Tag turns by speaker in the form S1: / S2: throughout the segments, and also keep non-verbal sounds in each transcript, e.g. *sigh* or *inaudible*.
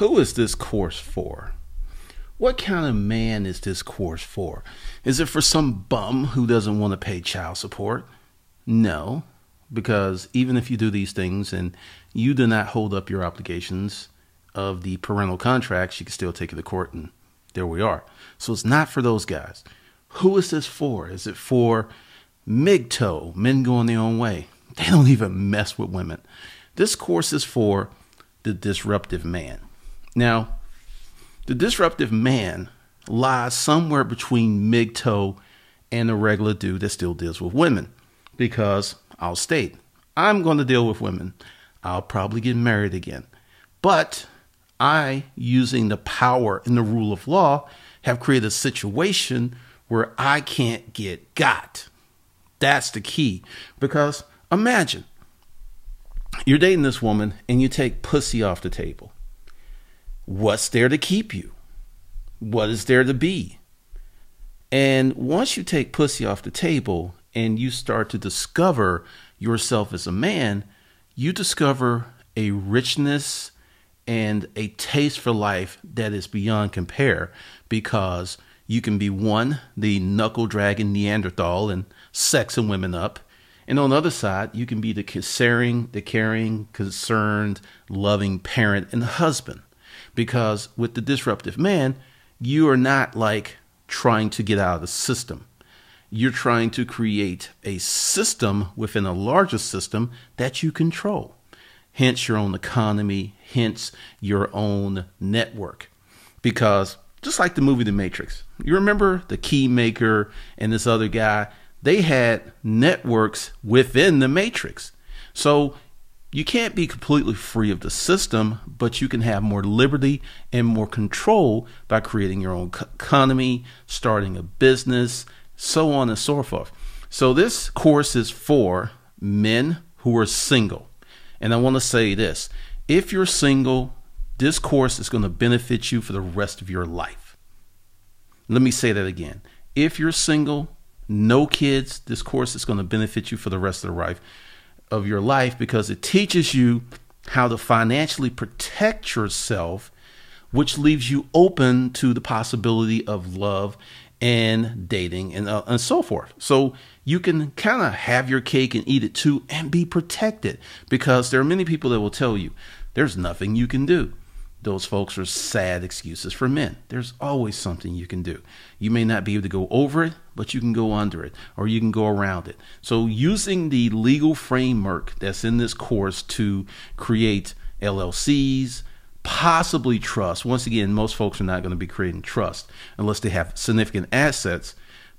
S1: who is this course for? What kind of man is this course for? Is it for some bum who doesn't want to pay child support? No, because even if you do these things and you do not hold up your obligations of the parental contracts, you can still take it to court, and there we are. So it's not for those guys. Who is this for? Is it for MGTOW, men going their own way? They don't even mess with women. This course is for the disruptive man. Now, the disruptive man lies somewhere between MGTOW and the regular dude that still deals with women. Because I'll state, I'm going to deal with women. I'll probably get married again. But I, using the power and the rule of law, have created a situation where I can't get got. That's the key. Because imagine you're dating this woman and you take pussy off the table. What's there to keep you? What is there to be? And once you take pussy off the table and you start to discover yourself as a man, you discover a richness and a taste for life that is beyond compare because you can be one, the knuckle dragging Neanderthal and sexing women up. And on the other side, you can be the caring, the caring, concerned, loving parent and husband. Because with the disruptive man, you are not like trying to get out of the system. You're trying to create a system within a larger system that you control. Hence your own economy, hence your own network. Because just like the movie The Matrix. You remember the Keymaker and this other guy? They had networks within the Matrix. So you can't be completely free of the system, but you can have more liberty and more control by creating your own economy, starting a business, so on and so forth. So this course is for men who are single. And I want to say this if you're single, this course is going to benefit you for the rest of your life. Let me say that again. If you're single, no kids, this course is going to benefit you for the rest of the life of your life because it teaches you how to financially protect yourself, which leaves you open to the possibility of love and dating and, uh, and so forth. So you can kind of have your cake and eat it too and be protected because there are many people that will tell you there's nothing you can do. Those folks are sad excuses for men. There's always something you can do. You may not be able to go over it, but you can go under it or you can go around it. So, using the legal framework that's in this course to create LLCs, possibly trust. Once again, most folks are not going to be creating trust unless they have significant assets,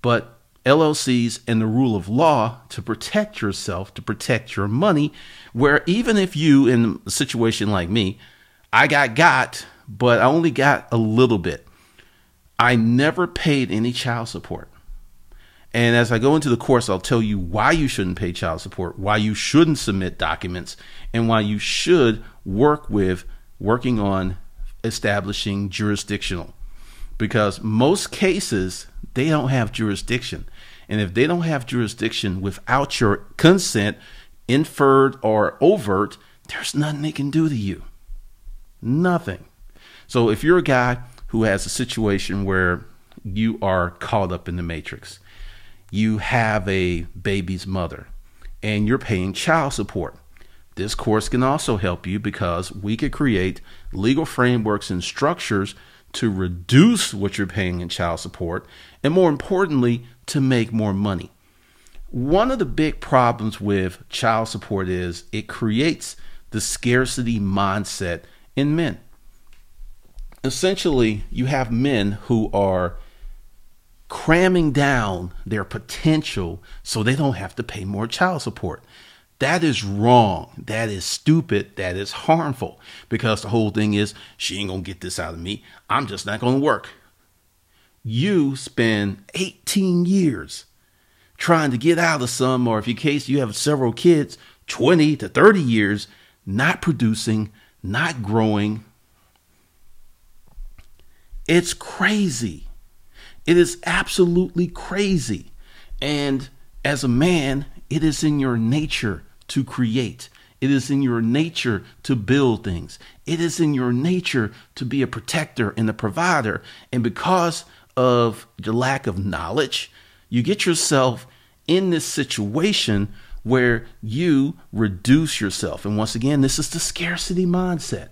S1: but LLCs and the rule of law to protect yourself, to protect your money, where even if you, in a situation like me, I got got, but I only got a little bit. I never paid any child support. And as I go into the course, I'll tell you why you shouldn't pay child support, why you shouldn't submit documents, and why you should work with working on establishing jurisdictional. Because most cases, they don't have jurisdiction. And if they don't have jurisdiction without your consent, inferred or overt, there's nothing they can do to you. Nothing. So if you're a guy who has a situation where you are caught up in the matrix, you have a baby's mother, and you're paying child support. This course can also help you because we could create legal frameworks and structures to reduce what you're paying in child support, and more importantly, to make more money. One of the big problems with child support is it creates the scarcity mindset in men. Essentially, you have men who are cramming down their potential so they don't have to pay more child support. That is wrong. That is stupid. That is harmful because the whole thing is she ain't going to get this out of me. I'm just not going to work. You spend 18 years trying to get out of some, or if in case you have several kids, 20 to 30 years not producing, not growing. It's crazy. It is absolutely crazy. And as a man, it is in your nature to create. It is in your nature to build things. It is in your nature to be a protector and a provider. And because of the lack of knowledge, you get yourself in this situation where you reduce yourself. And once again, this is the scarcity mindset.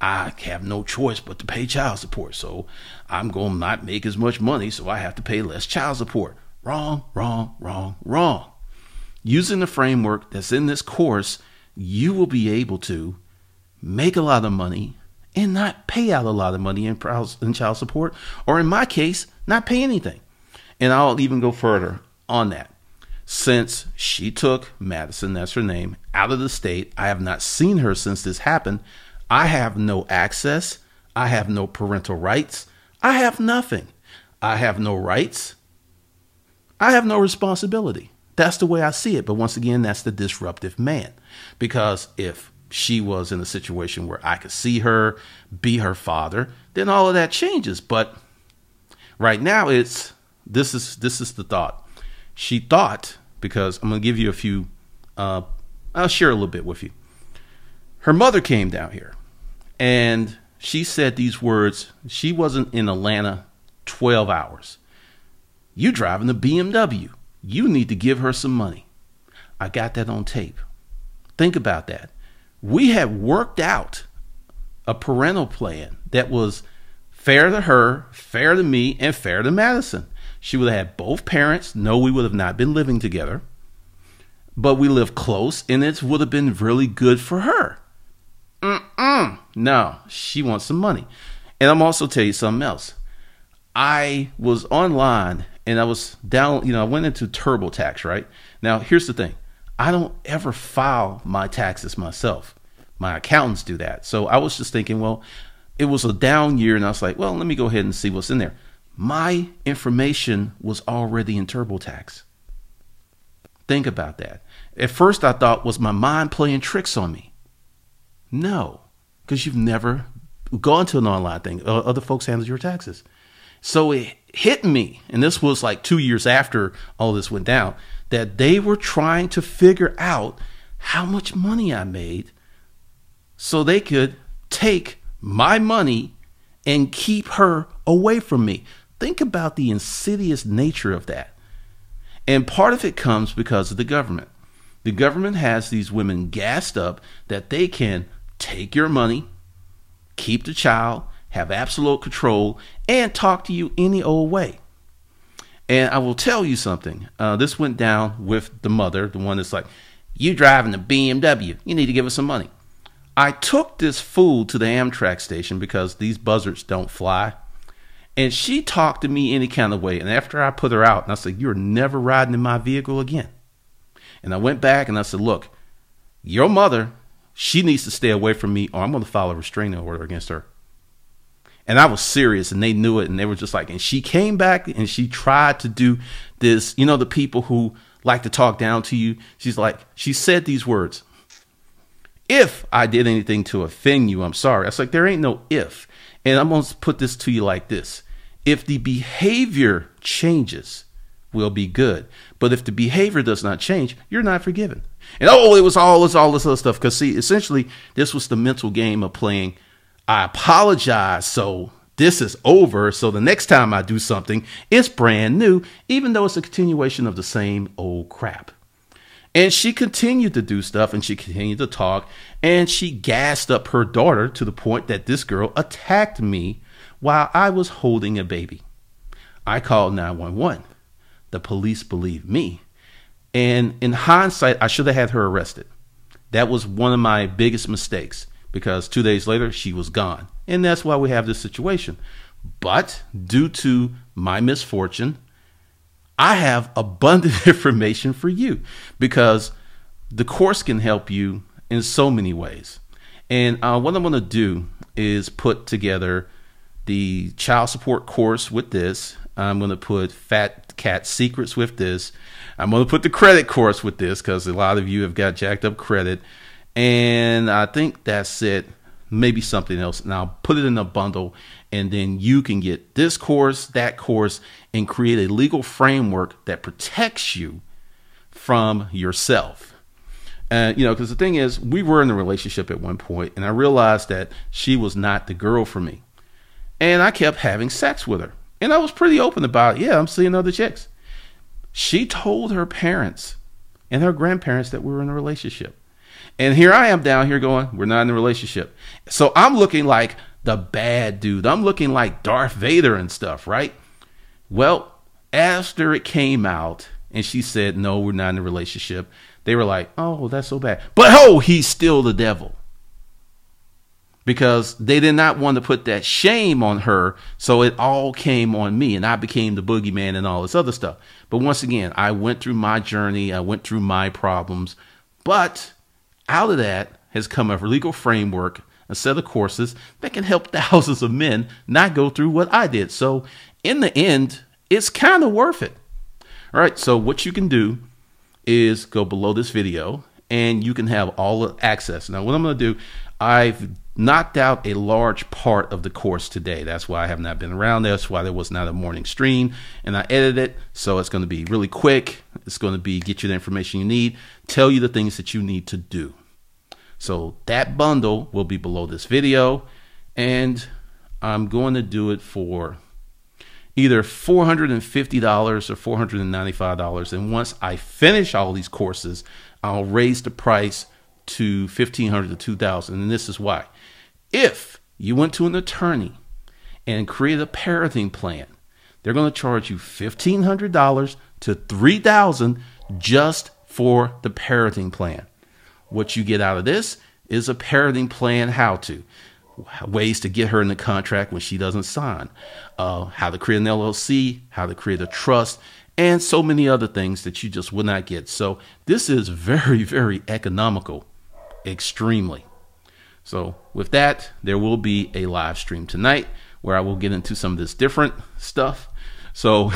S1: I have no choice but to pay child support. So I'm going to not make as much money, so I have to pay less child support. Wrong, wrong, wrong, wrong. Using the framework that's in this course, you will be able to make a lot of money and not pay out a lot of money in child support, or in my case, not pay anything. And I'll even go further on that. Since she took Madison, that's her name, out of the state, I have not seen her since this happened. I have no access. I have no parental rights. I have nothing. I have no rights. I have no responsibility. That's the way I see it. But once again, that's the disruptive man. Because if she was in a situation where I could see her, be her father, then all of that changes. But right now it's this is this is the thought. She thought because I'm gonna give you a few uh, I'll share a little bit with you. Her mother came down here and she said these words. She wasn't in Atlanta 12 hours. You driving a BMW. You need to give her some money. I got that on tape. Think about that. We had worked out a parental plan that was fair to her, fair to me, and fair to Madison. She would have had both parents. No, we would have not been living together, but we live close, and it would have been really good for her. Mm-mm. No, she wants some money. And I'm also tell you something else. I was online and I was down, you know, I went into TurboTax, right? Now, here's the thing. I don't ever file my taxes myself. My accountants do that. So I was just thinking, well, it was a down year and I was like, well, let me go ahead and see what's in there. My information was already in TurboTax. Think about that. At first I thought was my mind playing tricks on me. No, because you've never gone to an online thing. Other folks handle your taxes. So it hit me, and this was like two years after all this went down, that they were trying to figure out how much money I made so they could take my money and keep her away from me. Think about the insidious nature of that. And part of it comes because of the government. The government has these women gassed up that they can take your money, keep the child, have absolute control, and talk to you any old way. And I will tell you something. Uh, this went down with the mother, the one that's like, You driving the BMW. You need to give us some money. I took this fool to the Amtrak station because these buzzards don't fly. And she talked to me any kind of way. And after I put her out, and I said, You're never riding in my vehicle again. And I went back and I said, Look, your mother she needs to stay away from me or I'm going to file a restraining order against her. And I was serious and they knew it and they were just like, and she came back and she tried to do this. You know, the people who like to talk down to you. She's like, she said these words. If I did anything to offend you, I'm sorry. I was like, there ain't no if. And I'm going to put this to you like this. If the behavior changes, will be good. But if the behavior does not change, you're not forgiven. And oh, it was all this, all this other stuff. Because see, essentially, this was the mental game of playing. I apologize, so this is over. So the next time I do something, it's brand new, even though it's a continuation of the same old crap. And she continued to do stuff and she continued to talk and she gassed up her daughter to the point that this girl attacked me while I was holding a baby. I called 911. The police believed me. And in hindsight, I should have had her arrested. That was one of my biggest mistakes because two days later, she was gone. And that's why we have this situation. But due to my misfortune, I have abundant *laughs* information for you because the course can help you in so many ways. And uh, what I'm going to do is put together the child support course with this. I'm going to put Fat Cat Secrets with this. I'm going to put the credit course with this because a lot of you have got jacked up credit. And I think that's it. Maybe something else. And I'll put it in a bundle. And then you can get this course, that course, and create a legal framework that protects you from yourself. And, you know, because the thing is, we were in a relationship at one point, and I realized that she was not the girl for me. And I kept having sex with her. And I was pretty open about it. Yeah, I'm seeing other chicks. She told her parents and her grandparents that we were in a relationship. And here I am down here going, we're not in a relationship. So I'm looking like the bad dude. I'm looking like Darth Vader and stuff, right? Well, after it came out and she said, no, we're not in a relationship, they were like, oh, that's so bad. But oh, he's still the devil. Because they did not want to put that shame on her, so it all came on me, and I became the boogeyman and all this other stuff. But once again, I went through my journey, I went through my problems, but out of that has come a legal framework, a set of courses that can help *laughs* thousands of men not go through what I did. So, in the end, it's kind of worth it. All right, so what you can do is go below this video and you can have all the access. Now, what I'm going to do, I've knocked out a large part of the course today. That's why I have not been around. That's why there was not a morning stream. And I edited it, so it's going to be really quick. It's going to be get you the information you need, tell you the things that you need to do. So that bundle will be below this video, and I'm going to do it for either $450 or $495. And once I finish all these courses, I'll raise the price to 1500 to 2000 And this is why. If you went to an attorney and created a parenting plan, they're going to charge you $1,500 to 3000 just for the parenting plan. What you get out of this is a parenting plan how to ways to get her in the contract when she doesn't sign, uh, how to create an LLC, how to create a trust, and so many other things that you just would not get. So this is very, very economical, extremely. So with that, there will be a live stream tonight where I will get into some of this different stuff. So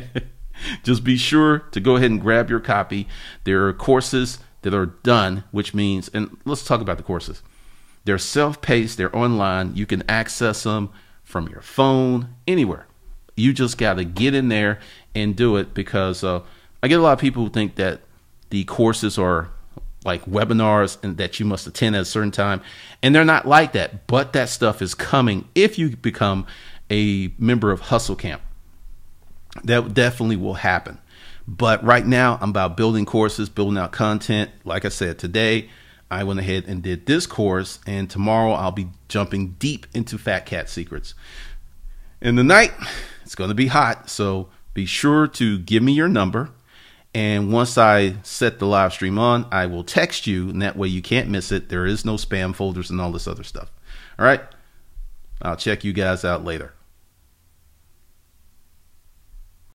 S1: *laughs* just be sure to go ahead and grab your copy. There are courses that are done, which means, and let's talk about the courses. They're self paced, they're online. You can access them from your phone, anywhere. You just got to get in there and do it because uh, I get a lot of people who think that the courses are like webinars and that you must attend at a certain time. And they're not like that, but that stuff is coming if you become a member of Hustle Camp. That definitely will happen. But right now, I'm about building courses, building out content. Like I said, today, I went ahead and did this course, and tomorrow I'll be jumping deep into Fat Cat Secrets. In the night, it's going to be hot, so be sure to give me your number. And once I set the live stream on, I will text you, and that way you can't miss it. There is no spam folders and all this other stuff. All right? I'll check you guys out later.